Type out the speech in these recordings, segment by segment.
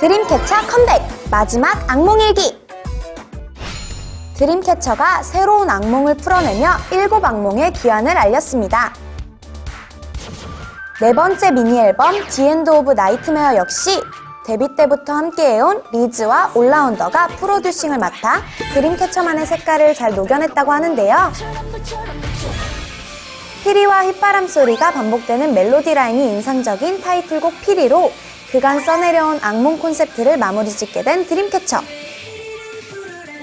드림캐쳐 컴백! 마지막 악몽일기! 드림캐쳐가 새로운 악몽을 풀어내며 일곱 악몽의 귀환을 알렸습니다. 네 번째 미니 앨범 The End of Nightmare 역시 데뷔 때부터 함께해온 리즈와 올라운더가 프로듀싱을 맡아 드림캐쳐만의 색깔을 잘 녹여냈다고 하는데요. 피리와 휘파람 소리가 반복되는 멜로디 라인이 인상적인 타이틀곡 피리로 그간 써내려온 악몽 콘셉트를 마무리 짓게 된 드림캐쳐.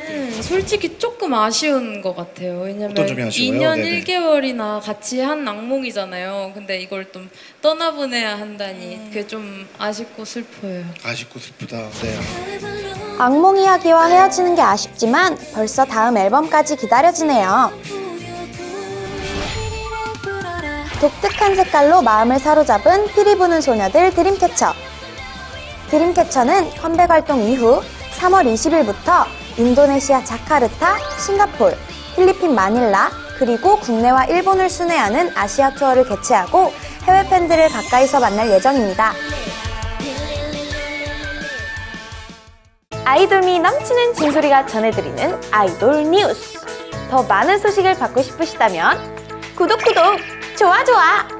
음, 솔직히 조금 아쉬운 것 같아요. 왜냐면 어떤 점이 아쉬워요? 2년 네네. 1개월이나 같이 한 악몽이잖아요. 근데 이걸 좀 떠나보내야 한다니 그게 좀 아쉽고 슬퍼요. 아쉽고 슬프다. 네. 악몽 이야기와 헤어지는 게 아쉽지만 벌써 다음 앨범까지 기다려지네요. 독특한 색깔로 마음을 사로잡은 피리 부는 소녀들 드림캐쳐. 드림캐쳐는 컴백 활동 이후 3월 20일부터 인도네시아 자카르타, 싱가폴, 필리핀 마닐라, 그리고 국내와 일본을 순회하는 아시아 투어를 개최하고 해외 팬들을 가까이서 만날 예정입니다. 아이돌미 넘치는 진소리가 전해드리는 아이돌 뉴스. 더 많은 소식을 받고 싶으시다면 구독 구독 좋아 좋아